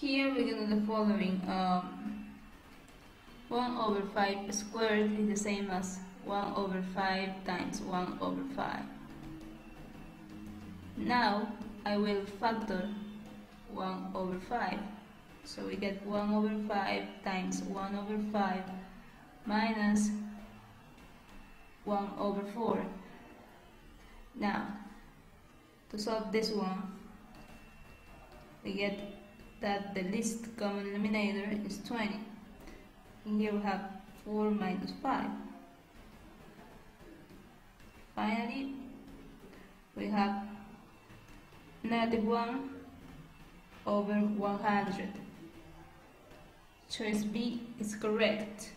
here we're going to do the following. Um, 1 over 5 squared is the same as 1 over 5 times 1 over 5. Now I will factor 1 over 5. So we get 1 over 5 times 1 over 5 minus 1 over 4. Now, to solve this one, we get that the least common denominator is 20. And here we have 4 minus 5. Finally, we have negative 1 over 100. Choice B is correct.